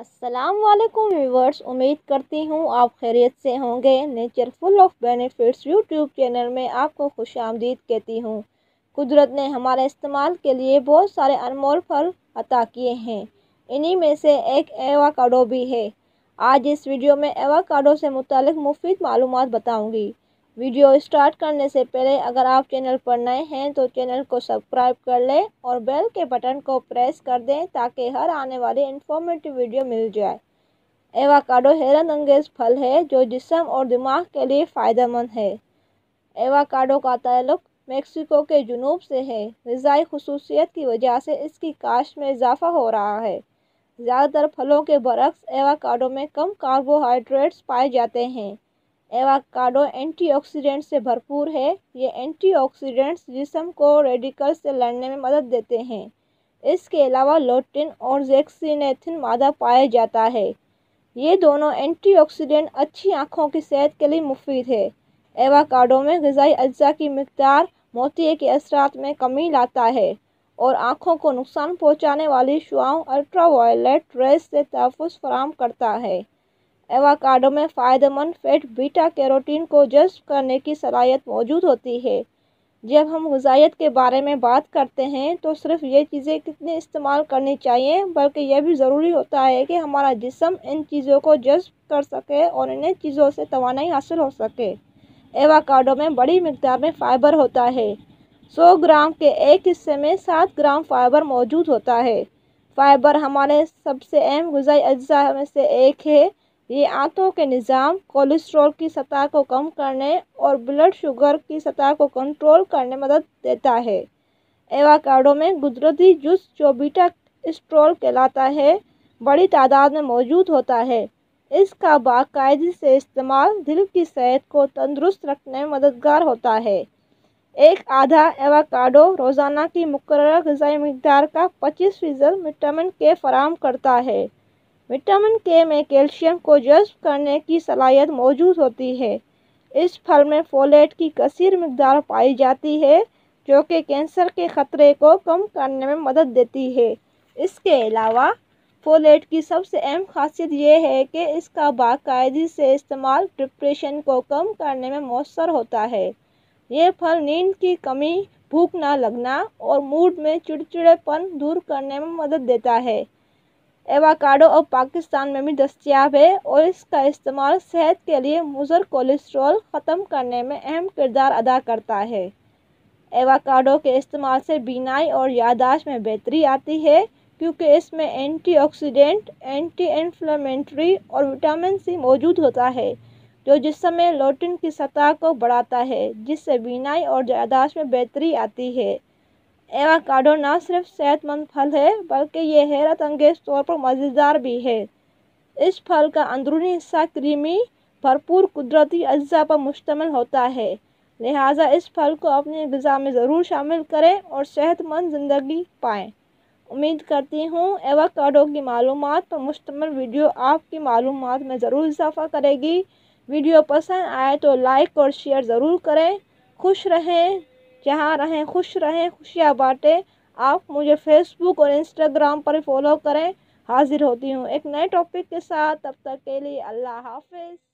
السلام علیکم ویورز، امید کرتی ہوں آپ خیریت سے ہوں گے۔ Nature full of benefits YouTube channel میں آپ کو خوش آمدید کہتی ہوں۔ قدرت نے ہمارے استعمال کے لیے بہت سارے انمول پھل عطا کیے ہیں۔ انہی میں سے ایک ایوکاڈو بھی ہے۔ آج اس ویڈیو میں ایوکاڈو سے متعلق مفید معلومات بتاؤں گی۔ ویڈیو اسٹارٹ کرنے سے پہلے اگر آپ چینل پر نئے ہیں تو چینل کو سبسکرائب کر لیں اور بیل کے بٹن کو پریس کر دیں تاکہ ہر آنے والی انفارمیٹیو ویڈیو مل جائے۔ ایوکاڈو حیرت انگیز پھل ہے جو جسم اور دماغ کے لیے فائدہ مند ہے۔ ایوکاڈو کا تعلق میکسیکو کے جنوب سے ہے۔ غذائی خصوصیت کی وجہ سے اس کی کاشت میں اضافہ ہو رہا ہے۔ زیادہ تر پھلوں کے برعکس ایوکاڈو میں کم کاربوہائیڈریٹس پائے جاتے ہیں۔ ایوکاڈو اینٹی آکسیڈنٹ سے بھرپور ہے۔ یہ اینٹی آکسیڈنٹس جسم کو ریڈیکل سے لڑنے میں مدد دیتے ہیں۔ اس کے علاوہ لوٹین اور زیکسینتھین مادہ پایا جاتا ہے۔ یہ دونوں اینٹی آکسیڈنٹ اچھی آنکھوں کی صحت کے لیے مفید ہے ایوکاڈو میں غذائی اجزاء کی مقدار موتیے کے اثرات میں کمی لاتا ہے اور آنکھوں کو نقصان پہنچانے والی شعاؤں الٹرا وائلیٹ ریز سے تحفظ فراہم کرتا ہے۔ ایوکاڈو میں فائدہ مند فیٹ بیٹا کیروٹین کو جذب کرنے کی صلاحیت موجود ہوتی ہے۔ جب ہم غذائیت کے بارے میں بات کرتے ہیں تو صرف یہ چیزیں کتنی استعمال کرنی چاہیے، بلکہ یہ بھی ضروری ہوتا ہے کہ ہمارا جسم ان چیزوں کو جذب کر سکے اور انہیں چیزوں سے توانائی حاصل ہو سکے۔ ایوکاڈو میں بڑی مقدار میں فائبر ہوتا ہے۔ سو گرام کے ایک حصے میں سات گرام فائبر موجود ہوتا ہے۔ فائبر ہمارے سب سے اہم غذائی اجزاء میں سے ایک ہے۔ یہ آنتوں کے نظام کولیسٹرول کی سطح کو کم کرنے اور بلڈ شوگر کی سطح کو کنٹرول کرنے میں مدد دیتا ہے۔ ایوکاڈو میں قدرتی جوس جو بیٹا اسٹرول کہلاتا ہے، بڑی تعداد میں موجود ہوتا ہے۔ اس کا باقاعدگی سے استعمال دل کی صحت کو تندرست رکھنے میں مددگار ہوتا ہے۔ ایک آدھا ایوکاڈو روزانہ کی مقررہ غذائی مقدار کا پچیس فیصد وٹامن کے فراہم کرتا ہے۔ وٹامن کے میں کیلشیم کو جذب کرنے کی صلاحیت موجود ہوتی ہے۔ اس پھل میں فولیٹ کی کثیر مقدار پائی جاتی ہے، جو کہ کینسر کے خطرے کو کم کرنے میں مدد دیتی ہے۔ اس کے علاوہ فولیٹ کی سب سے اہم خاصیت یہ ہے کہ اس کا باقاعدگی سے استعمال ڈپریشن کو کم کرنے میں مؤثر ہوتا ہے۔ یہ پھل نیند کی کمی، بھوک نہ لگنا اور موڈ میں چڑچڑے پن دور کرنے میں مدد دیتا ہے۔ ایوکاڈو اب پاکستان میں بھی دستیاب ہے اور اس کا استعمال صحت کے لیے مضر کولیسٹرول ختم کرنے میں اہم کردار ادا کرتا ہے۔ ایوکاڈو کے استعمال سے بینائی اور یادداشت میں بہتری آتی ہے کیونکہ اس میں اینٹی آکسیڈنٹ، اینٹی انفلیمیٹری اور وٹامن سی موجود ہوتا ہے، جو جسم میں لوٹین کی سطح کو بڑھاتا ہے، جس سے بینائی اور یادداشت میں بہتری آتی ہے۔ ایوکاڈو نہ صرف صحت مند پھل ہے، بلکہ یہ حیرت انگیز طور پر مزیدار بھی ہے۔ اس پھل کا اندرونی حصہ کریمی، بھرپور قدرتی اجزاء پر مشتمل ہوتا ہے۔ لہٰذا اس پھل کو اپنی غذا میں ضرور شامل کریں اور صحت مند زندگی پائیں۔ امید کرتی ہوں ایوکاڈو کی معلومات پر مشتمل ویڈیو آپ کی معلومات میں ضرور اضافہ کرے گی۔ ویڈیو پسند آئے تو لائک اور شیئر ضرور کریں۔ خوش رہیں۔ جہاں رہیں، خوش رہیں، خوشیاں بانٹیں۔ آپ مجھے فیس بک اور انسٹاگرام پر فالو کریں، حاضر ہوتی ہوں۔ ایک نئے ٹاپک کے ساتھ، تب تک کے لیے اللہ حافظ۔